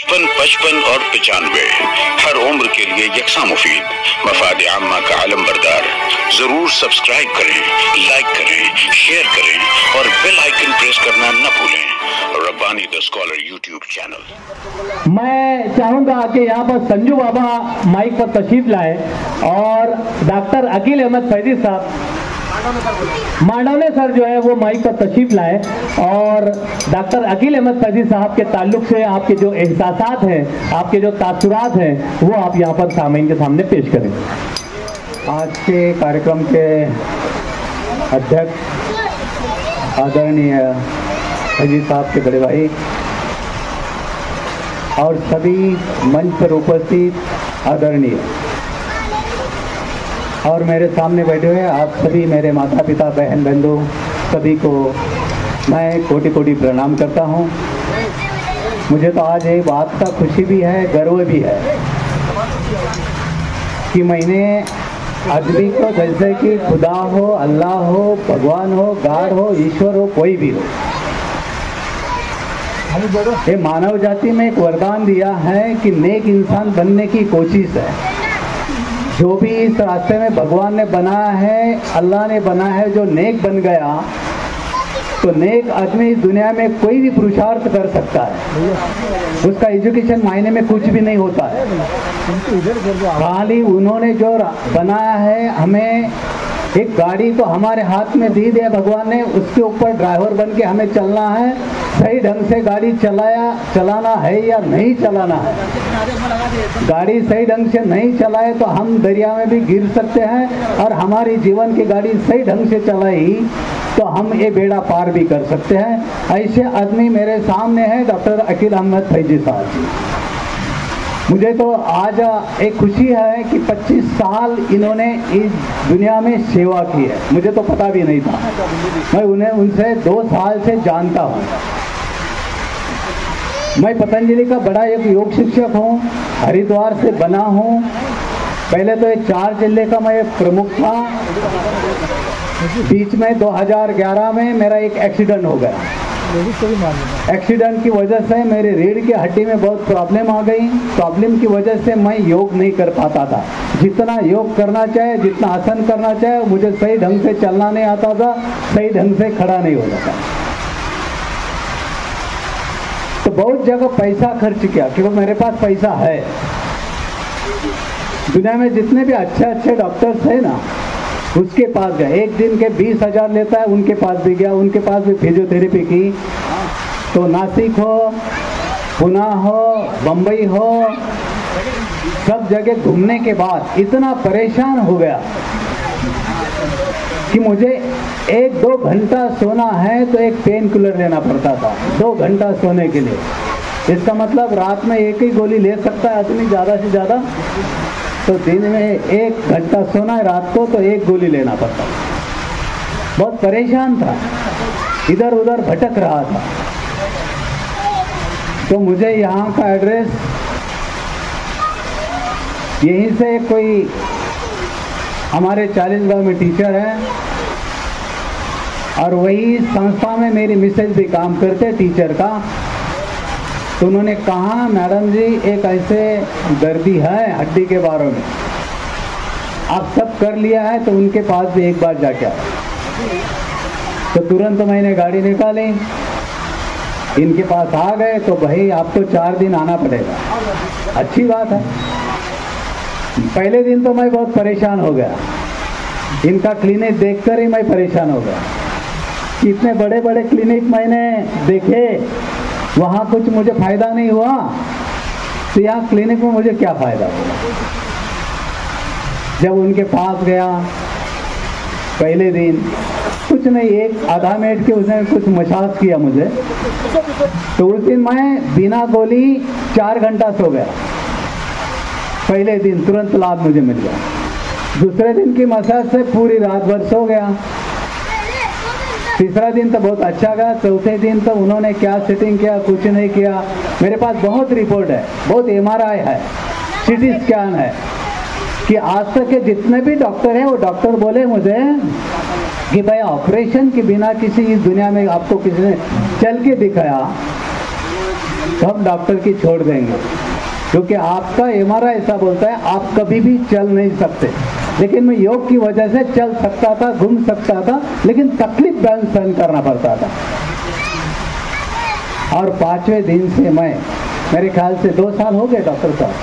पचपन पचपन और पचानवे। हर उम्र के लिए यकसा मुफीद। मफाद आमा का आलम बरदार। ज़रूर सब्सक्राइब करें, लाइक करें, शेयर करें और बेल आइकन प्रेस करना न भूलें। Rabbani the scholar YouTube channel. मैं चाहूँगा कि यहाँ पर संजू बाबा माइक पर तशरीफ़ लाए और डॉक्टर अकील अहमद फैजी साहब मांडवने सर जो है वो माइक पर तशरीफ़ लाए और डॉक्टर अकील अहमद फैजी साहब के ताल्लुक से आपके जो एहसास हैं, आपके जो तासुरात हैं, वो आप यहाँ पर सामीन के सामने पेश करें। आज के कार्यक्रम के अध्यक्ष आदरणीय अजीत साहब के बड़े भाई और सभी मंच पर उपस्थित आदरणीय और मेरे सामने बैठे हुए आप सभी मेरे माता पिता बहन बंधु सभी को मैं कोटि कोटि प्रणाम करता हूँ। मुझे तो आज एक बात का खुशी भी है, गर्व भी है कि मैंने आदमी को जैसे कि खुदा हो, अल्लाह हो, भगवान हो, गाड हो, ईश्वर हो, कोई भी हो। ये मानव जाति में एक वरदान दिया है कि नेक इंसान बनने की कोशिश है। जो भी इस रास्ते में भगवान ने बनाया है, अल्लाह ने बनाया है, जो नेक बन गया तो नेक आदमी इस दुनिया में कोई भी पुरुषार्थ कर सकता है। उसका एजुकेशन मायने में कुछ भी नहीं होता। है खाली उन्होंने जो बनाया है, हमें एक गाड़ी तो हमारे हाथ में दी दिया भगवान ने उसके ऊपर ड्राइवर बन के हमें चलना है। सही ढंग से गाड़ी चलाया, चलाना है या नहीं चलाना है? गाड़ी सही ढंग से नहीं चलाए तो हम दरिया में भी गिर सकते हैं और हमारी जीवन की गाड़ी सही ढंग से चलाई तो हम ये बेड़ा पार भी कर सकते हैं। ऐसे आदमी मेरे सामने है, डॉक्टर अकील अहमद फैजी साहब। मुझे तो आज एक खुशी है कि 25 साल इन्होंने इस दुनिया में सेवा की है। मुझे तो पता भी नहीं था। मैं उन्हें, उनसे दो साल से जानता हूँ। मैं पतंजलि का बड़ा एक योग शिक्षक हूँ, हरिद्वार से बना हूँ। पहले तो एक चार ज़िले का मैं प्रमुख था। बीच में 2011 में मेरा एक एक्सीडेंट हो गया। एक्सीडेंट की वजह से मेरे रीढ़ की हड्डी में बहुत प्रॉब्लम आ गई। प्रॉब्लम की वजह से मैं योग नहीं कर पाता था। जितना योग करना चाहे, जितना आसन करना चाहे, मुझे सही ढंग से चलना नहीं आता था, सही ढंग से खड़ा नहीं हो जाता तो बहुत जगह पैसा खर्च किया, क्योंकि मेरे पास पैसा है। दुनिया में जितने भी अच्छे अच्छे डॉक्टर्स हैं ना उसके पास गया। एक दिन के बीस हज़ार लेता है, उनके पास भी गया, उनके पास भी फिजियोथेरेपी की। तो नासिक हो, पुणे हो बम्बई हो, सब जगह घूमने के बाद इतना परेशान हो गया कि मुझे एक दो घंटा सोना है तो एक पेन किलर लेना पड़ता था, दो घंटा सोने के लिए। इसका मतलब रात में एक ही गोली ले सकता है आदमी, ज़्यादा से ज़्यादा? तो दिन में एक घंटा सोना है, रात को तो एक गोली लेना पड़ता। बहुत परेशान था। इधर उधर भटक रहा था। तो मुझे यहाँ का एड्रेस, यहीं से कोई हमारे चालीस गाँव में टीचर है और वही संस्था में मेरी मिसेज भी काम करते टीचर का। तो उन्होंने कहा, मैडम जी, एक ऐसे दर्दी है हड्डी के बारे में। आप सब कर लिया है तो उनके पास भी एक बार जाके आओ। तो तुरंत मैंने गाड़ी निकाली। इनके पास आ गए तो भाई, आपको चार दिन आना पड़ेगा। अच्छी बात है। पहले दिन तो मैं बहुत परेशान हो गया। इनका क्लिनिक देखकर ही मैं परेशान हो गया। इतने बड़े बड़े क्लिनिक मैंने देखे वहाँ कुछ मुझे फ़ायदा नहीं हुआ तो यहाँ क्लिनिक में मुझे क्या फ़ायदा हुआ? जब उनके पास गया, पहले दिन, कुछ नहीं, एक आधा मिनट के उसने कुछ मसाज किया मुझे। तो उस दिन मैं बिना गोली चार घंटा सो गया। पहले दिन तुरंत लाभ मुझे मिल गया। दूसरे दिन की मसाज से पूरी रात भर सो गया। तीसरा दिन तो बहुत अच्छा गया, चौथे दिन तो उन्होंने क्या सेटिंग किया, कुछ नहीं किया। मेरे पास बहुत रिपोर्ट है, बहुत एमआरआई है सिटी स्कैन है, कि आज तक के जितने भी डॉक्टर हैं, वो डॉक्टर बोले मुझे कि भाई ऑपरेशन के बिना किसी इस दुनिया में आपको किसी ने चल के दिखाया तो हम डॉक्टर की छोड़ देंगे। क्योंकि आपका एम ऐसा बोलता है, आप कभी भी चल नहीं सकते। लेकिन मैं योग की वजह से चल सकता था, घूम सकता था, लेकिन तकलीफ़ बैन सहन करना पड़ता था। और पाँचवें दिन से मैं, मेरे ख्याल से दो साल हो गए डॉक्टर साहब।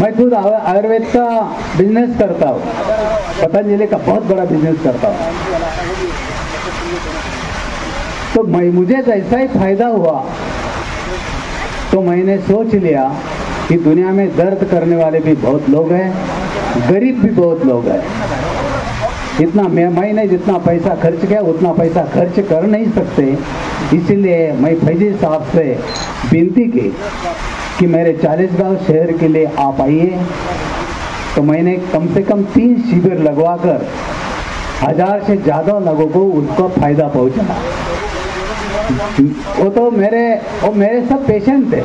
मैं खुद आयुर्वेद का बिज़नेस करता हूँ। पतंजलि का बहुत बड़ा बिज़नेस करता हूँ। तो मैं, मुझे जैसा ही फ़ायदा हुआ तो मैंने सोच लिया कि दुनिया में दर्द करने वाले भी बहुत लोग हैं, गरीब भी बहुत लोग हैं। इतना मैं मैंने जितना पैसा खर्च किया, उतना पैसा खर्च कर नहीं सकते। इसीलिए मैं फैजी साहब से विनती की कि मेरे चालीसगांव शहर के लिए आप आइए। तो मैंने कम से कम तीन शिविर लगवाकर हज़ार से ज़्यादा लोगों को उसको फ़ायदा पहुँचा वो तो मेरे, वो मेरे सब पेशेंट थे।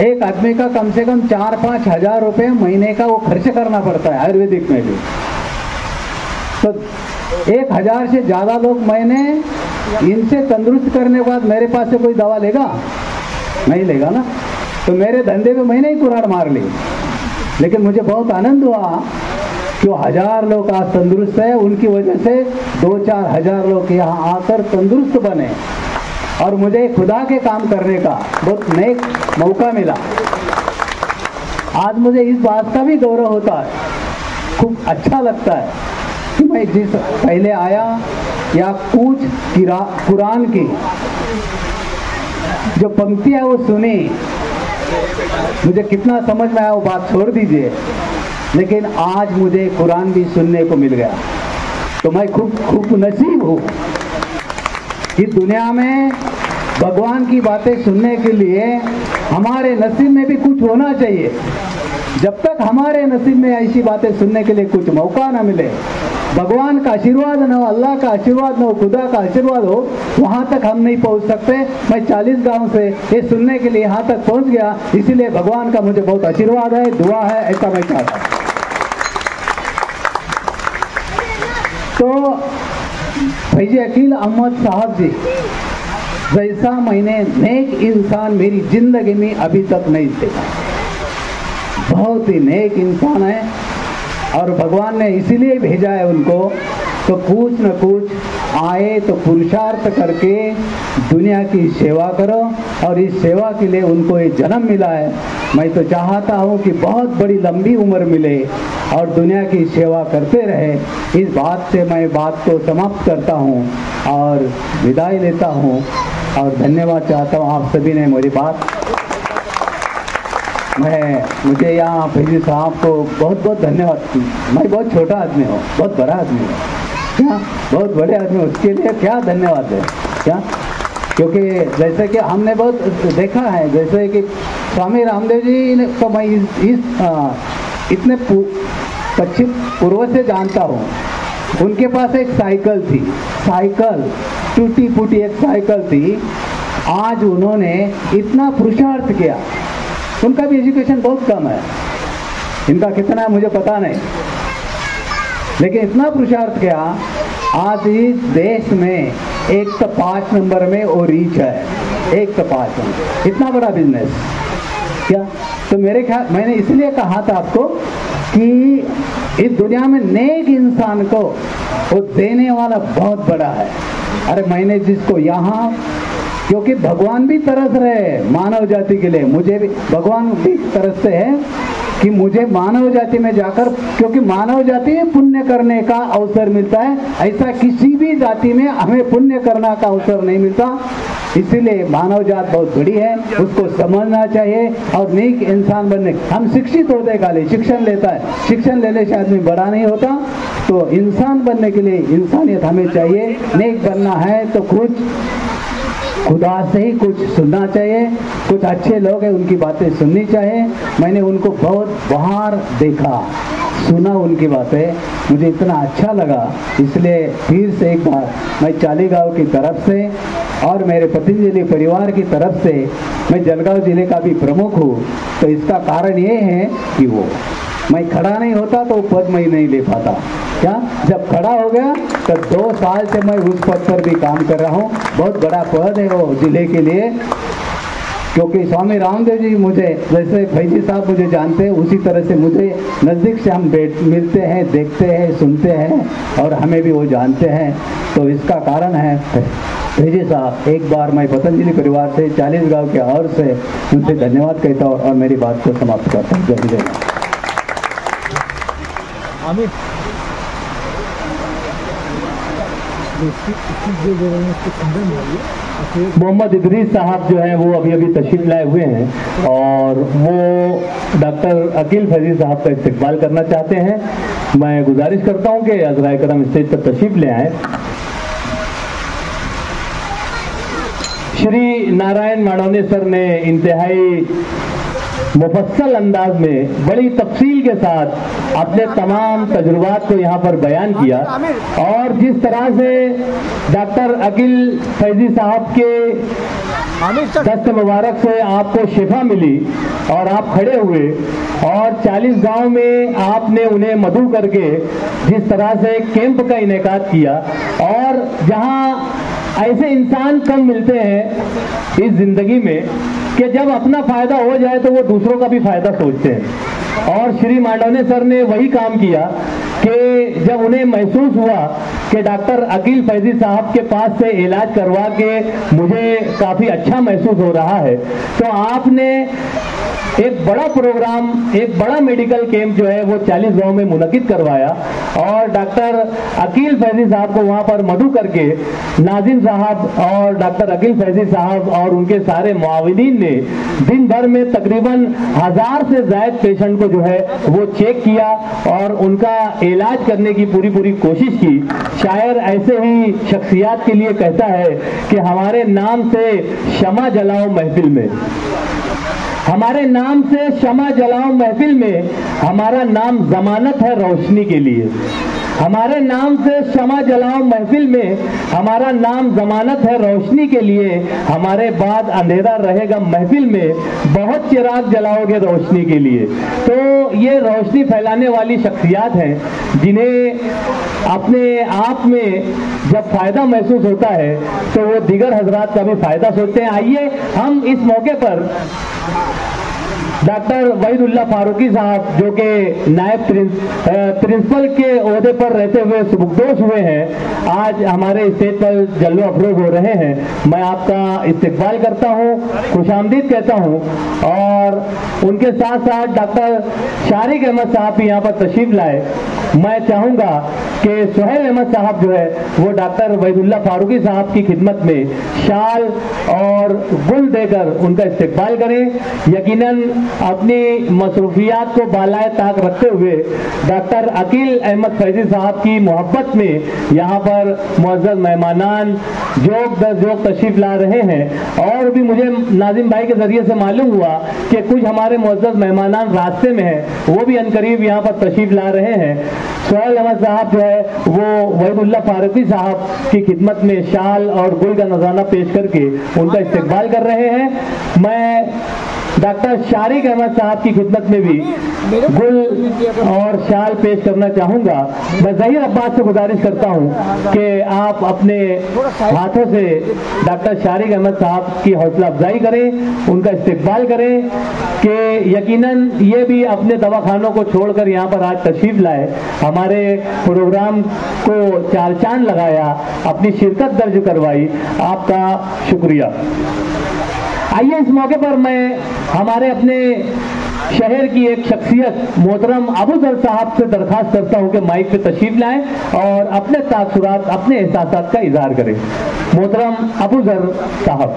एक आदमी का कम से कम चार पाँच हज़ार रुपये महीने का वो खर्च करना पड़ता है आयुर्वेदिक में भी। तो एक हज़ार से ज़्यादा लोग मैंने इनसे तंदुरुस्त करने के बाद मेरे पास से कोई दवा लेगा? नहीं लेगा ना। तो मेरे धंधे में मैंने ही कुराड़ मार ली। लेकिन मुझे बहुत आनंद हुआ कि वो हज़ार लोग आज तंदुरुस्त है। उनकी वजह से दो चार हज़ार लोग यहाँ आकर तंदुरुस्त बने। और मुझे खुदा के काम करने का बहुत नेक मौका मिला। आज मुझे इस बात का भी गौरव होता है। खूब अच्छा लगता है कि मैं जिस पहले आया या कुछ कुरान की जो पंक्ति है वो सुनी। मुझे कितना समझ में आया वो बात छोड़ दीजिए। लेकिन आज मुझे कुरान भी सुनने को मिल गया। तो मैं खूब खूब नसीब हूँ। कि दुनिया में भगवान की बातें सुनने के लिए हमारे नसीब में भी कुछ होना चाहिए। जब तक हमारे नसीब में ऐसी बातें सुनने के लिए कुछ मौका ना मिले, भगवान का आशीर्वाद न हो, अल्लाह का आशीर्वाद न हो, खुदा का आशीर्वाद हो, वहाँ तक हम नहीं पहुँच सकते। मैं चालीस गाँव से ये सुनने के लिए यहाँ तक पहुँच गया, इसीलिए भगवान का मुझे बहुत आशीर्वाद है, दुआ है, ऐसा मैं चाहता तो फैजी अकील अहमद साहब जी, जैसा मैंने नेक इंसान मेरी ज़िंदगी में अभी तक नहीं देखा। बहुत ही नेक इंसान है और भगवान ने इसीलिए भेजा है उनको तो कुछ न कुछ आए तो पुरुषार्थ करके दुनिया की सेवा करो और इस सेवा के लिए उनको ये जन्म मिला है। मैं तो चाहता हूँ कि बहुत बड़ी लंबी उम्र मिले और दुनिया की सेवा करते रहे। इस बात से मैं बात को समाप्त करता हूँ और विदाई लेता हूँ और धन्यवाद चाहता हूँ आप सभी ने मेरी बात। मैं, मुझे यहाँ फैजी साहब को बहुत बहुत धन्यवाद। मैं बहुत छोटा आदमी हूँ, बहुत बड़ा आदमी हूँ। क्या बहुत बड़े आदमी उसके लिए क्या धन्यवाद है? क्या? क्योंकि जैसे कि हमने बहुत देखा है जैसे कि स्वामी रामदेव जी ने तो मैं इस, इस आ, इतने पश्चिम पूर्व से जानता हूँ। उनके पास एक साइकिल थी साइकिल टूटी फूटी एक साइकिल थी। आज उन्होंने इतना पुरुषार्थ किया। उनका भी एजुकेशन बहुत कम है। इनका कितना है मुझे पता नहीं। लेकिन इतना पुरुषार्थ किया, आज इस देश में एक तो पाँच नंबर में वो रीच है। एक तो पाँच नंबर। इतना बड़ा बिज़नेस क्या? तो मेरे ख्याल, मैंने इसलिए कहा था आपको कि इस दुनिया में नेक इंसान को वो देने वाला बहुत बड़ा है। अरे मैंने जिसको यहाँ, क्योंकि भगवान भी तरस रहे मानव जाति के लिए। मुझे भी, भगवान भी तरसते हैं। कि मुझे मानव जाति में जाकर, क्योंकि मानव जाति में पुण्य करने का अवसर मिलता है, ऐसा किसी भी जाति में हमें पुण्य करने का अवसर नहीं मिलता। इसीलिए मानव जात बहुत बड़ी है, उसको समझना चाहिए और नेक इंसान बनने। हम शिक्षित होते खाली शिक्षण लेता है। शिक्षण लेने से आदमी बड़ा नहीं होता। तो इंसान बनने के लिए इंसानियत हमें चाहिए। नेक बनना है तो कुछ खुदा से ही कुछ सुनना चाहिए। कुछ अच्छे लोग हैं, उनकी बातें सुननी चाहिए। मैंने उनको बहुत बाहर देखा, सुना उनकी बातें। मुझे इतना अच्छा लगा, इसलिए फिर से एक बार मैं चालीगांव की तरफ़ से और मेरे पतंजलि परिवार की तरफ़ से मैं जलगांव ज़िले का भी प्रमुख हूँ। तो इसका कारण ये है कि वो मैं खड़ा नहीं होता तो पद मैं नहीं ले पाता। क्या? जब खड़ा हो गया तो दो साल से मैं उस पद पर भी काम कर रहा हूँ। बहुत बड़ा पद है वो ज़िले के लिए। क्योंकि स्वामी रामदेव जी मुझे, जैसे फैजी साहब मुझे जानते हैं, उसी तरह से मुझे नज़दीक से हम बैठ, मिलते हैं, देखते हैं, सुनते हैं और हमें भी वो जानते हैं। तो इसका कारण है, फैजी साहब, एक बार मैं पतंजलि परिवार से चालीस गाँव के और से, उनसे धन्यवाद कहता हूँ और मेरी बात को समाप्त करता हूँ। जय जय मोहम्मद इदरीस साहब जो है, वो अभी अभी तशरीफ़ लाए हुए हैं और वो डॉक्टर अकील फैजी साहब का इस्तेकबाल करना चाहते हैं। मैं गुजारिश करता हूँ कि अजरा करम स्टेज पर तशरीफ़ ले आए। श्री नारायण माणवने सर ने इंतहाई मुफस्सल अंदाज में बड़ी तफसील के साथ अपने तमाम तजुर्बात को यहाँ पर बयान किया। और जिस तरह से डॉक्टर अकील फैजी साहब के दस्त मुबारक से आपको शिफा मिली और आप खड़े हुए और 40 गाँव में आपने उन्हें मधु करके जिस तरह से कैंप का इनका किया और जहाँ ऐसे इंसान कम मिलते हैं इस ज़िंदगी में कि जब अपना फ़ायदा हो जाए तो वो दूसरों का भी फ़ायदा सोचते हैं। और श्री मांडवने सर ने वही काम किया कि जब उन्हें महसूस हुआ कि डॉक्टर अकील फैजी साहब के पास से इलाज करवा के मुझे काफ़ी अच्छा महसूस हो रहा है तो आपने एक बड़ा प्रोग्राम, एक बड़ा मेडिकल कैंप जो है वो 40 गाँव में मुनकिद करवाया और डॉक्टर अकील फैजी साहब को वहाँ पर मधु करके नाजिम साहब और डॉक्टर अकील फैजी साहब और उनके सारे मुआविदीन ने दिन भर में तकरीबन हज़ार से ज़्यादा पेशेंट को जो है वो चेक किया और उनका इलाज करने की पूरी पूरी कोशिश की। शायर ऐसे ही शख्सियात के लिए कहता है कि हमारे नाम से क्षमा जलाओ महफिल में। हमारे नाम से क्षमा जलाओ महफिल में हमारा नाम जमानत है रोशनी के लिए। हमारे नाम से क्षमा जलाओ महफिल में, हमारा नाम जमानत है रोशनी के लिए, हमारे बाद अंधेरा रहेगा महफिल में, बहुत चिराग जलाओगे रोशनी के लिए। तो ये रोशनी फैलाने वाली शख्सियात हैं, जिन्हें अपने आप में जब फ़ायदा महसूस होता है तो वो दिगर हजरात का भी फ़ायदा सोचते हैं। आइए, हम इस मौके पर डॉक्टर वहीदुल्ला फारूकी साहब, जो कि नायब प्रिंसिपल के अहदे पर रहते हुए सुबुकदोश हुए हैं, आज हमारे स्टेज पर जल्लो अफरोज हो रहे हैं। मैं आपका इस्तेकबाल करता हूँ, खुश कहता हूँ, और उनके साथ साथ डॉक्टर शारिक अहमद साहब भी यहाँ पर तशरीफ़ लाए। मैं चाहूँगा कि सुहेल अहमद साहब जो है, वो डॉक्टर वहीदुल्ला फारूकी साहब की खिदमत में शाल और गुल देकर उनका इस्तेकबाल करें। यकीनन अपनी मसरूफियात को बालाए ताक रखते हुए डॉक्टर अकील अहमद फैजी साहब की मोहब्बत में यहाँ पर मुआज़ मेहमानान जोक दर जोक तशरीफ़ ला रहे हैं। और भी मुझे नाजिम भाई के ज़रिए से मालूम हुआ कि कुछ हमारे मुआज़ मेहमानान रास्ते में हैं, वो भी अनकरीब यहाँ पर तशरीफ़ ला रहे हैं। सोहेल अहमद साहब जो है वो वहीदुल्ला फारसी साहब की खिदमत में शाल और गुल का नजाना पेश करके उनका इस्तेमाल कर रहे हैं। मैं डॉक्टर शारिक अहमद साहब की खिदमत में भी गुल और शाल पेश करना चाहूँगा। मैं जहीर अब्बास से गुजारिश करता हूँ कि आप अपने हाथों से डॉक्टर शारिक अहमद साहब की हौसला अफजाई करें, उनका इस्तेबाल करें कि यकीनन ये भी अपने दवाखानों को छोड़कर यहाँ पर आज तशरीफ़ लाए। हमारे प्रोग्राम को चार चाँद लगाया, अपनी शिरकत दर्ज करवाई। आपका शुक्रिया। आइए इस मौके पर मैं हमारे अपने शहर की एक शख्सियत मोहतरम अबू जर साहब से दरखास्त करता हूँ कि माइक पे तशरीफ़ लाएँ और अपने तासुरात, अपने एहसास का इजहार करें। मोहतरम अबू जर साहब।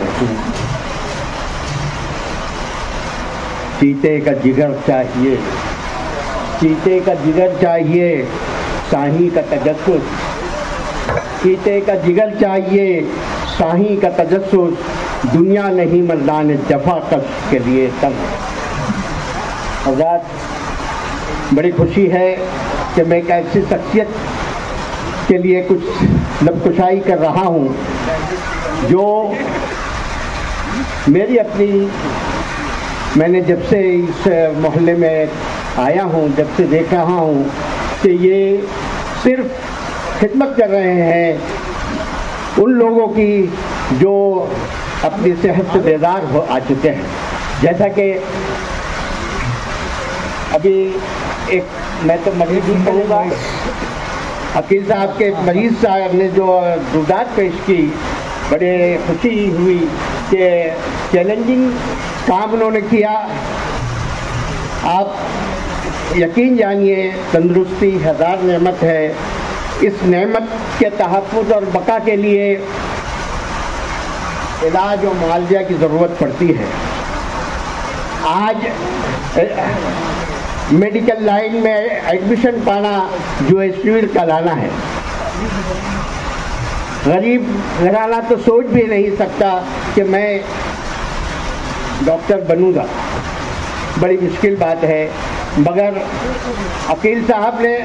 बसमीम चीते का जिगर चाहिए। चीते का जिगर चाहिए शाही का तजस्स चीते का जिगर चाहिए शाही का तजस्स दुनिया नहीं मर्दान जफा कश के लिए तब आज़ाद बड़ी खुशी है कि मैं एक ऐसी शख्सियत के लिए कुछ लबकुशाई कर रहा हूँ, जो मेरी अपनी मैंने जब से इस मोहल्ले में आया हूँ, जब से देख रहा हूँ कि ये सिर्फ़ खिदमत कर रहे हैं, उन लोगों की जो अपनी सेहत से बेदार हो, आ चुके हैं। जैसा कि अभी एक, मैं तो मरीज़ ही कहूँगा अकील साहब के मरीज़ साहब ने जो गुजरात पेश की, बड़े खुशी हुई कि चैलेंजिंग काम उन्होंने किया। आप यकीन जानिए, तंदुरुस्ती हज़ार नेमत है। इस नेमत के तहफ़ और बका के लिए इलाज और मुआवजा की ज़रूरत पड़ती है। आज मेडिकल लाइन में एडमिशन पाना जो है स्वीर का लाना है। गरीब, घराना तो सोच भी नहीं सकता कि मैं डॉक्टर बनूँगा। बड़ी मुश्किल बात है। मगर अकील साहब ने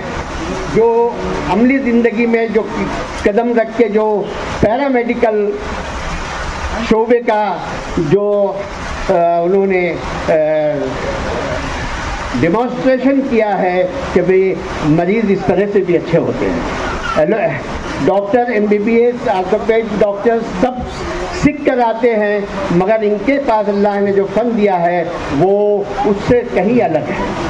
जो अमली ज़िंदगी में जो कदम रख के जो पैरामेडिकल शोबे का जो आ, उन्होंने डिमॉन्स्ट्रेशन किया है कि भाई मरीज़ इस तरह से भी अच्छे होते हैं। Doctor M B B S orthopaedic doctor सब सीख कर आते हैं, मगर इनके पास अल्लाह ने जो फ़न दिया है, वो उससे कहीं अलग है।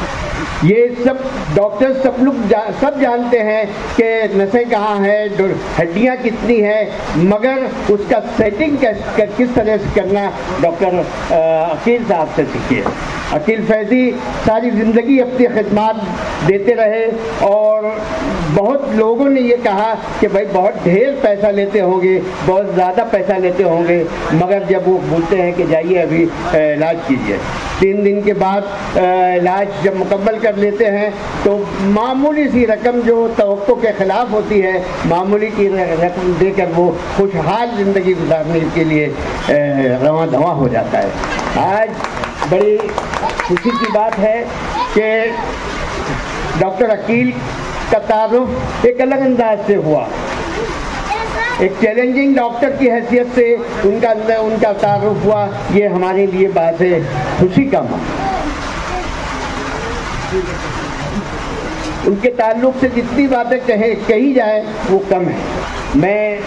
ये सब डॉक्टर सब लोग जा, सब जानते हैं कि नसें कहाँ हैं हड्डियाँ कितनी है मगर उसका सेटिंग किस तरह से करना डॉक्टर अकील साहब से सीखिए। अकील फैज़ी सारी ज़िंदगी अपनी खदमात देते रहे और बहुत लोगों ने ये कहा कि भाई बहुत ढेर पैसा लेते होंगे बहुत ज़्यादा पैसा लेते होंगे मगर जब वो बोलते हैं कि जाइए अभी इलाज कीजिए। तीन दिन के बाद इलाज जब मुकम्मल कर लेते हैं तो मामूली सी रकम जो तो के ख़िलाफ़ होती है, मामूली की रकम देकर वो खुशहाल ज़िंदगी गुजारने के लिए रवा दवा हो जाता है। आज बड़ी खुशी की बात है कि डॉक्टर अकील का तारुफ एक अलग अंदाज से हुआ। एक चैलेंजिंग डॉक्टर की हैसियत से उनका उनका तारुफ हुआ, ये हमारे लिए बात है। खुशी का मामला। उनके ताल्लुक से जितनी बातें कहे, कही जाए, वो कम है। मैं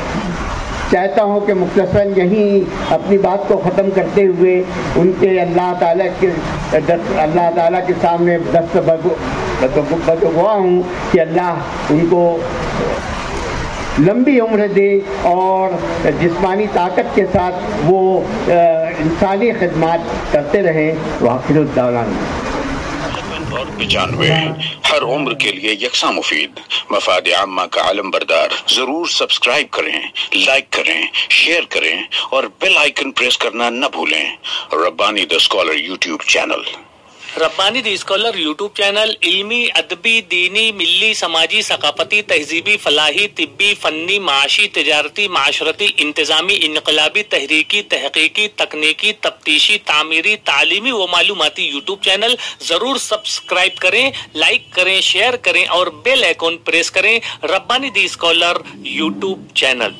चाहता हूँ कि मुख्तसर यहीं अपनी बात को ख़त्म करते हुए उनके अल्लाह ताला के अल्लाह ताला के सामने दस्त बदुआ हूँ कि अल्लाह उनको लंबी उम्र दे और जिस्मानी ताकत के साथ वो इंसानी खदमात करते रहें वाखिर और पचानवे हर उम्र के लिए यकसा मुफीद। मफाद आमा का आलम बरदार। ज़रूर सब्सक्राइब करें, लाइक करें, शेयर करें और बेल आइकन प्रेस करना न भूलें। Rabbani the scholar YouTube channel. Rabbani the scholar YouTube channel इल्मी, अदबी, दीनी मिली समाजी, सकाफती, तहजीबी, फलाही, तिब्बी, फन्नी, माशी, तजारती, माशरती, इंतजामी, इनकलाबी, तहरीकी, तहकीकी, तकनीकी, तफ्तीशी, तामीरी, तालीमी व मालूमती यूट्यूब चैनल ज़रूर सब्सक्राइब करें लाइक करें शेयर करें और बेल आइकॉन प्रेस करें Rabbani the scholar YouTube channel